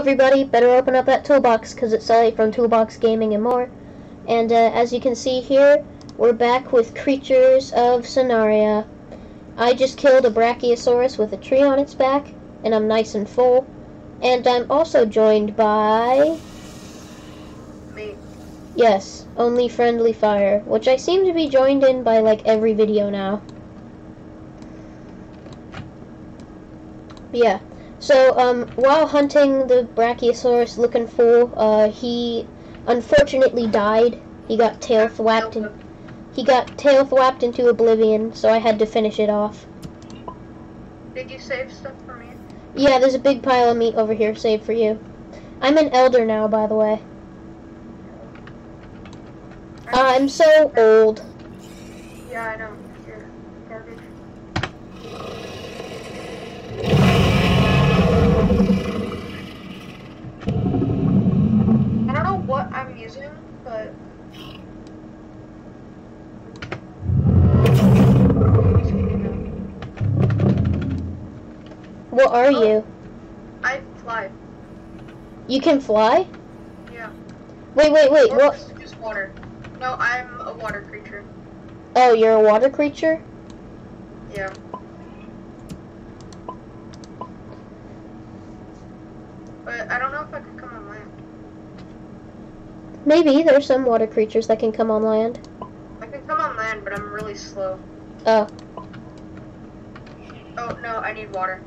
everybody, better open up that toolbox because it's Sully from Toolbox Gaming and more. And uh, as you can see here, we're back with Creatures of Sonaria. I just killed a Brachiosaurus with a tree on its back, and I'm nice and full. And I'm also joined by... Me. Yes, only friendly fire, which I seem to be joined in by like every video now. Yeah. So, um, while hunting the Brachiosaurus looking for, uh, he unfortunately died. He got tail thwapped in, he got tail thwapped into oblivion, so I had to finish it off. Did you save stuff for me? Yeah, there's a big pile of meat over here saved for you. I'm an elder now, by the way. I'm so old. Yeah, I know. You're garbage. I don't know what I'm using, but. Are you? I fly. You can fly? Yeah. Wait, wait, wait. Or What? just water. No, I'm a water creature. Oh, you're a water creature? Yeah. But I don't know if I can come on land. Maybe there's some water creatures that can come on land. I can come on land, but I'm really slow. Oh, Oh no, I need water.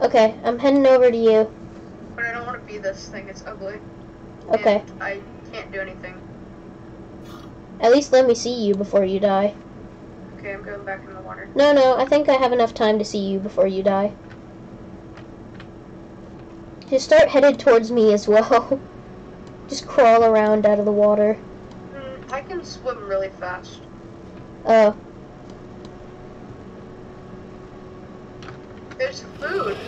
Okay. I'm heading over to you. But I don't want to be this thing. It's ugly. Okay. And I can't do anything. At least let me see you before you die. Okay, I'm going back in the water. No, no, I think I have enough time to see you before you die. Just start headed towards me as well. Just crawl around out of the water. Mm, I can swim really fast. Oh, There's food,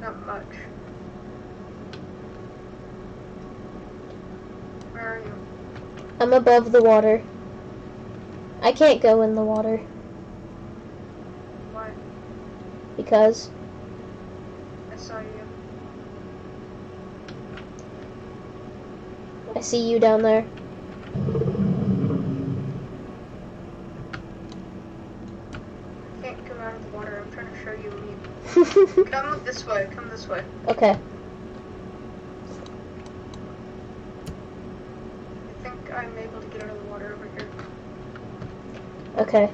not much. Where are you? I'm above the water. I can't go in the water Why? because I saw you. I see you down there. I can't come out of the water. I'm trying to show you. Come this way. Come this way. okay. I think I'm able to get out of the water over here. Okay.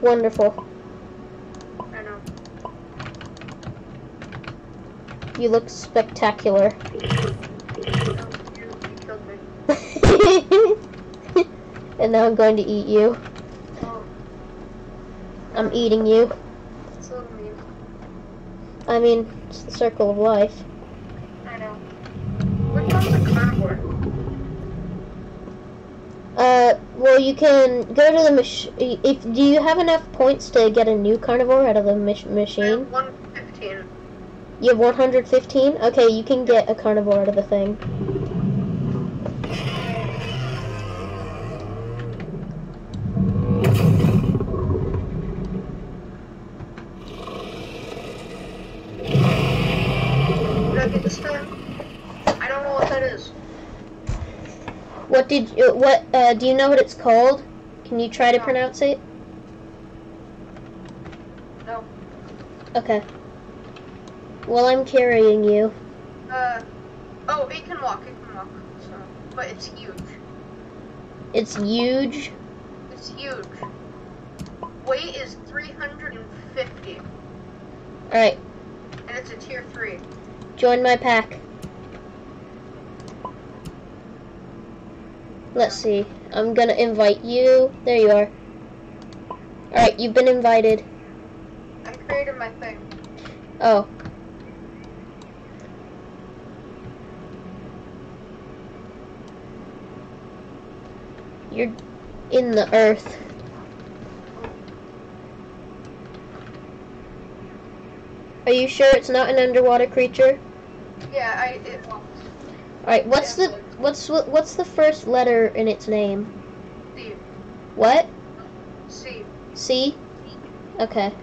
Wonderful. I know. You look spectacular. No, you, you and now I'm going to eat you. I'm eating you. little mean. I mean, it's the circle of life. I know. Which one's a carnivore? Uh, well, you can go to the mach- If do you have enough points to get a new carnivore out of the mach- I machine? have 115. You have 115. Okay, you can get a carnivore out of the thing. Did I get this time? I don't know what that is. What did you? What? Uh, do you know what it's called? Can you try to No. pronounce it? No. Okay. Well, I'm carrying you. Uh, oh, it can walk, it can walk. So, but it's huge. It's huge. It's huge. Weight is 350, All right, and it's a tier 3. join my pack. Let's see. I'm gonna invite you. There you are. All right, you've been invited. I created my thing. Oh. You're in the earth. Are you sure it's not an underwater creature? Yeah, I, it walks. Alright, what's the what's what's the first letter in its name? Steve. What? C. C? Okay.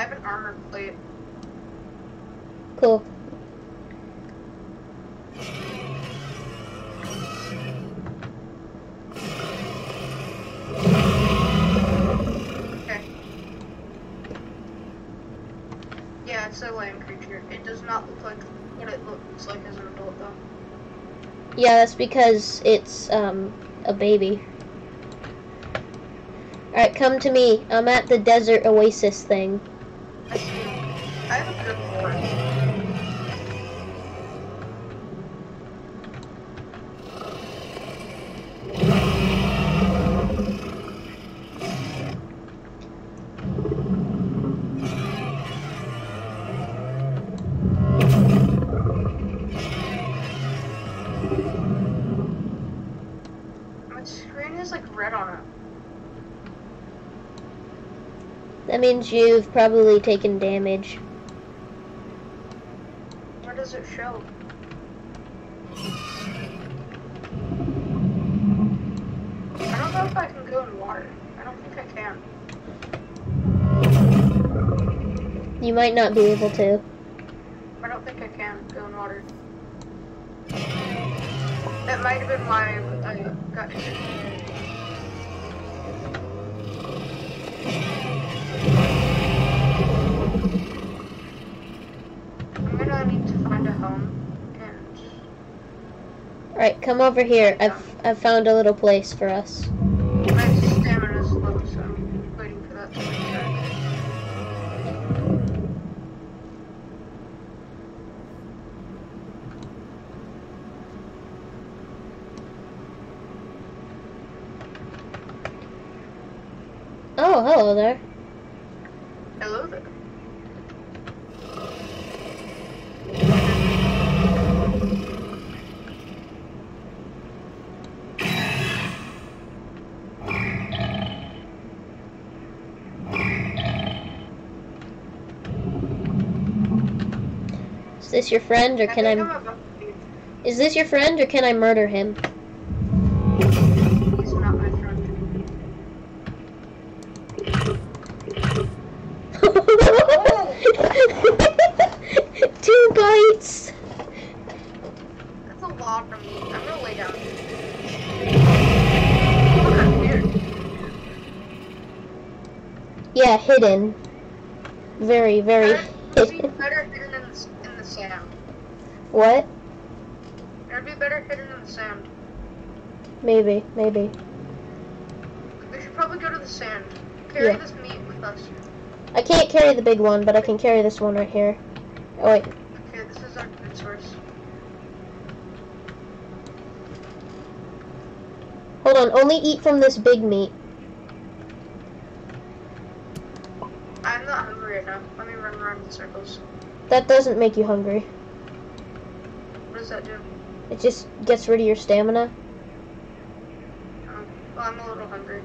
I have an armor plate. Cool. Okay. Yeah, it's a land creature. It does not look like what it looks like as an adult, though. Yeah, that's because it's um a baby. Alright, come to me. I'm at the desert oasis thing. I have a good horse. My screen is like red on it. That means you've probably taken damage. Does it show? I don't know if I can go in water. I don't think I can. You might not be able to. I don't think I can go in water. That might have been why I got hit. I'm gonna need to find a home and Alright, come over here. I've I've found a little place for us. my stamina is low, so I'm waiting for that to return. Oh, hello there. Hello there. Is this your friend or can I I'm about to be- Is this your friend or can I murder him? He's not my friend. Two bites. That's a lot for me. I'm gonna lay down. Look at here. Yeah, hidden. Very, very hidden. Sand. What? It'd be better hidden in the sand. Maybe, maybe. We should probably go to the sand. Carry Yeah. this meat with us. I can't carry the big one, but I can carry this one right here. Oh wait, Okay, this is our food source. hold on. Only eat from this big meat. I'm not hungry enough. Let me run around in circles. That doesn't make you hungry. What does that do? It just gets rid of your stamina. Um, well, I'm a little hungry.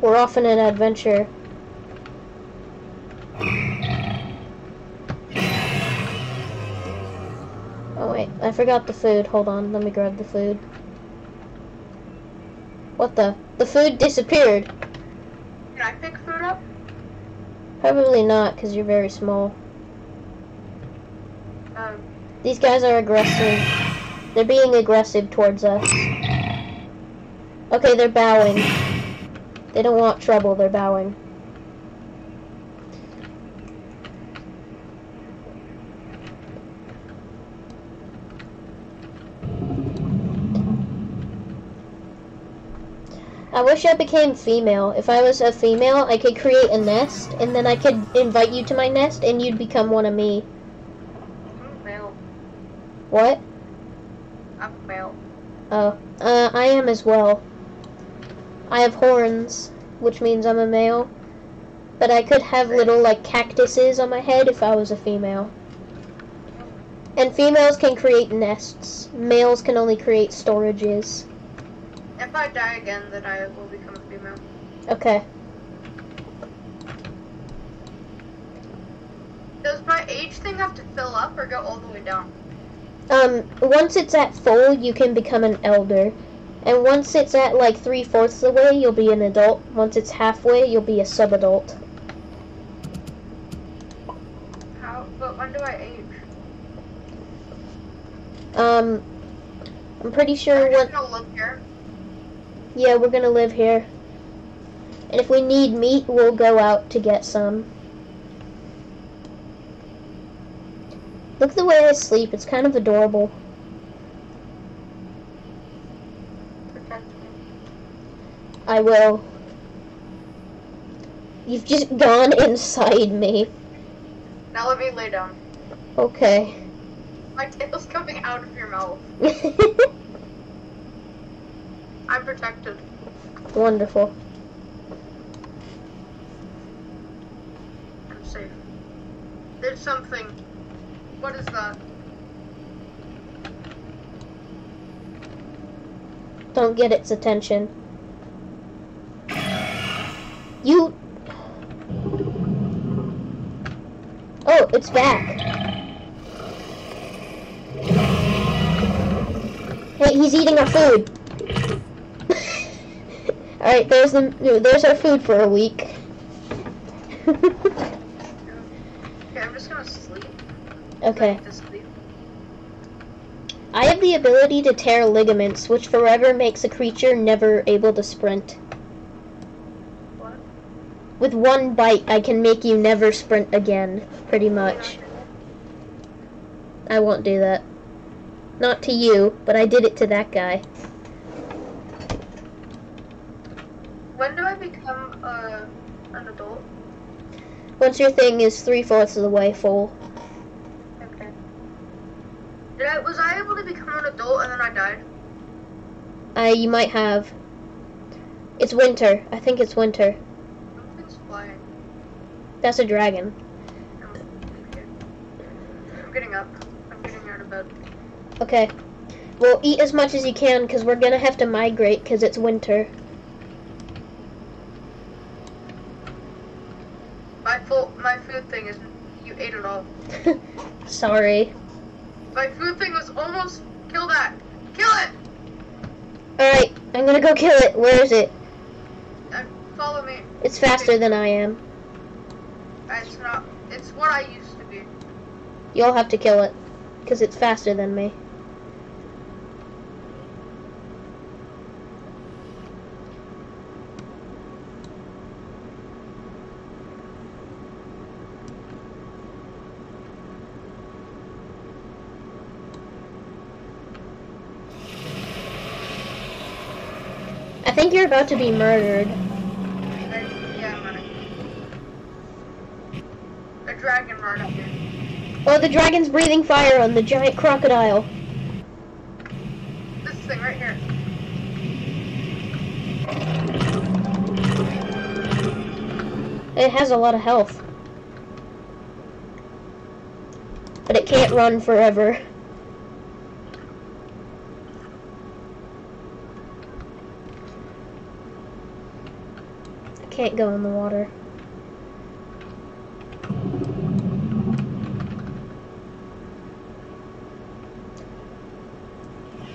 We're off on an adventure. Oh wait, I forgot the food. Hold on, let me grab the food. What the? The food disappeared. Can I pick food up? Probably not, because you're very small. Um, These guys are aggressive. They're being aggressive towards us. Okay, they're bowing. They don't want trouble, they're bowing. I wish I became female. If I was a female, I could create a nest, and then I could invite you to my nest, and you'd become one of me. I'm male. What? I'm male. Oh, uh, I am as well. I have horns, which means I'm a male. But I could have little, like, cactuses on my head if I was a female. And females can create nests. Males can only create storages. If I die again, then I will become a female. Okay. Does my age thing have to fill up or go all the way down? Um, once it's at full, you can become an elder. And once it's at like three fourths of the way, you'll be an adult. Once it's halfway, you'll be a sub-adult. How? But when do I age? Um, I'm pretty sure I'm when. just gonna live here. Yeah, we're gonna live here. And if we need meat, we'll go out to get some. Look at the way I sleep. It's kind of adorable. I will. You've just gone inside me. Now let me lay down. Okay. My tail's coming out of your mouth. I'm protected. Wonderful. I'm safe. There's something. What is that? Don't get its attention. You. Oh, it's back. Hey, he's eating our food. All right, there's the there's our food for a week. Okay, I'm just gonna sleep. okay. I have the ability to tear ligaments, which forever makes a creature never able to sprint. What? With one bite, I can make you never sprint again, pretty much. I won't do that. Not to you, but I did it to that guy. When do I become uh, an adult? Once your thing is three fourths of the way full. Okay. Did I was I able to become an adult and then I died? I you might have. It's winter. I think it's winter. Something's flying. That's a dragon. I'm getting up. I'm getting out of bed. Okay. Well, eat as much as you can because we're gonna have to migrate because it's winter. My full my food thing is you ate it all. Sorry. My food thing was almost kill that. Kill it. Alright, I'm gonna go kill it. Where is it? Uh, follow me. It's faster than I am. Uh, It's not. It's what I used to be. You'll have to kill it because it's faster than me. I think you're about to be murdered. I, yeah, I'm. A dragon murdered. Oh, the dragon's breathing fire on the giant crocodile. This thing right here. It has a lot of health. But it can't run forever. I can't go in the water.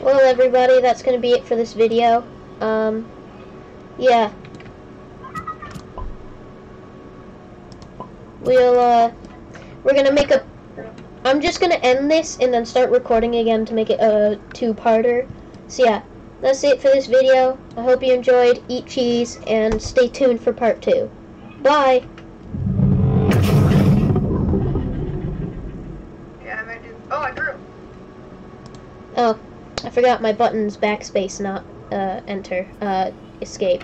Well, everybody, that's going to be it for this video. Um, yeah. We'll, uh, we're gonna make a, I'm just gonna end this and then start recording again to make it a two-parter. So yeah, that's it for this video. I hope you enjoyed, eat cheese, and stay tuned for part two. Bye! Yeah, I might do. Oh, I grew. Oh, I forgot my button's backspace, not, uh, enter, uh, escape.